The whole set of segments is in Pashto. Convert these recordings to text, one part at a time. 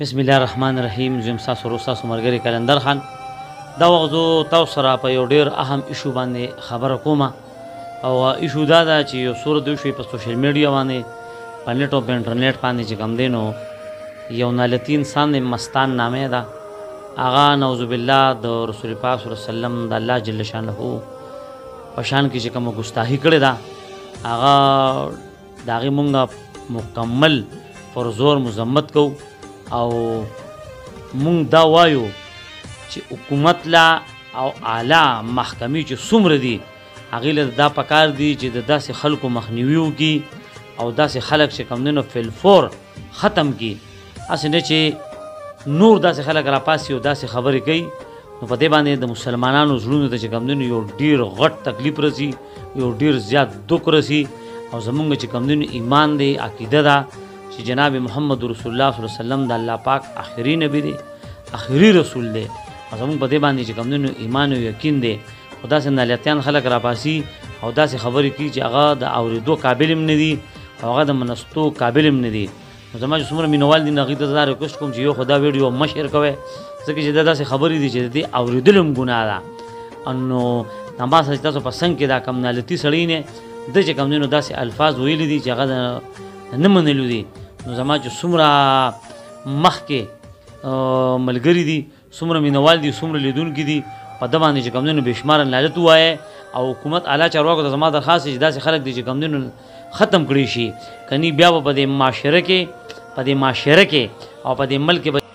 بسم الله الرحمن الرحیم زم ساس ورو ساس مرګری کلندر خان دا وغزو تاسو سره په یو ډیر اهم ایشو باندې خبره کوم او ایشو دا دا چې یو سور د شوی په سوشل میډیا باندې په نت او په انټرنیټ باندې چې کوم دینو یو نالتی انسان د مستان نامه ده اغا نعوذ بالله د رسول پاک صلی الله علیه وسلم د الله جل شانه په شان کې چې کوم ګستاهی کړی دا اغا داغه مونږه مکمل پر زور مزمت کو او مونږ دا وایو چې حکومت لا او اعلی محکمې چې څومره دي هغه له دا پکار دي چې د داسې خلکو مخنیوي وکړي او داسې خلک چې کم نه نو فل فور ختم کی اسې نه چې نور داسې خلک را پاسي او داسې خبرې کوي نو په دې باندې د مسلمانانو زړونو ته چې کمدنو یو ډیر غټ تکلیف رسی یو ډیر زیات دوک رسی او زمونږ چې کمدنو ایمان دی عقیده ده چې جناب محمد رسول الله صلی الله علیه وسلم د الله پاک آخري نبی دی آخري رسول دی او زمونږ په دې باندې چې کمدنو ایمان او یقین دی خدا سه نالیتیان خلک را پاسي او داسې خبرې کوي چې هغه د اوریدو قابل هم نه دي او هغه د منستو قابل هم نه دي نو زما چې څومره مینوال دي نو هغوی ته زه دا ریکویسټ کوم چې یو خو دا ویډیو مه شیر کوئ ځکه چې دا داسې خبرې دي چې د دې اورېدل هم ګناه ده نو هماغه چې تاسو په څنګ کې دا کم نالتي سړی نه د چې کم دینو داسې الفاظ ویلي دي چې هغه نه منلو دي نو زما چې څومره مخکې ملګري دي څومره مینوال دي څومره لیدونکي دي په ده باندې چې کوم دی نو بې شماره نعلت ووایه او حکومت اعلی چارواکو ته زما درخواست دی چې داسې خلک دي چې کوم دی نو ختم کړی شي کني بیا به په دې معاشره کې په دې معاشره کې او په دې ملک کې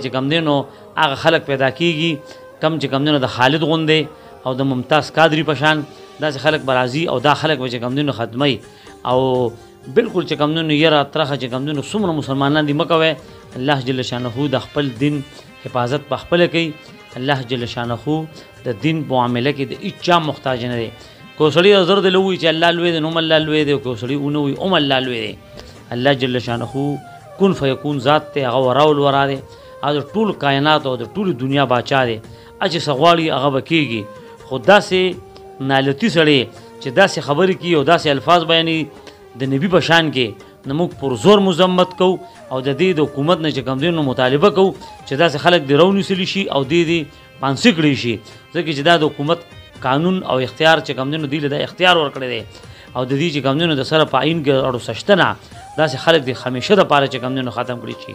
چې کم دی نو هغه خلک پیدا کیږي کم چې کم دی نو د خالد غوندې او د ممتاز قادری پشان داسې خلک برازي او دا خلک به چې کم دی نو ختمي او بالکل چې کمونو یره ترخه چې کمونو څومره مسلمانان دي مکوي الله جل شانه د خپل دین حفاظت په خپل کوي الله جل شانه د دین په معاملې کې د اچا محتاج نه دی کوسړی زر د لوی چې الله لوی دی نو الله لوی دی کوسړی اونو وي ام الله لوی دی الله جل شانه کن فیکون ذات ته هغه وراول وراره او ټول کائنات او ټول دنیا بچا دی هغه چې څه غواړي هغه به کېږي، خو داسې نالتي سړی چې داسې خبرې کوي او داسې الفاظ بیانوي د نبي په شان کې نو موږ پر زور مذمت کوو او د دې د حکومت نه چې کوم دی نو مطالبه کوو چې داسې خلک دې راونیسل شي او دې دې پانسي کړی شي ځکه چې دا د حکومت قانون او اختیار چې کوم دی نو دی له دا اختیار ورکړی دی او د دې چې کوم دی نو د سره په عین کې اړو سشتنه داسې خلک دې همیشه د پاره چې کوم دی نو ختم کړی شي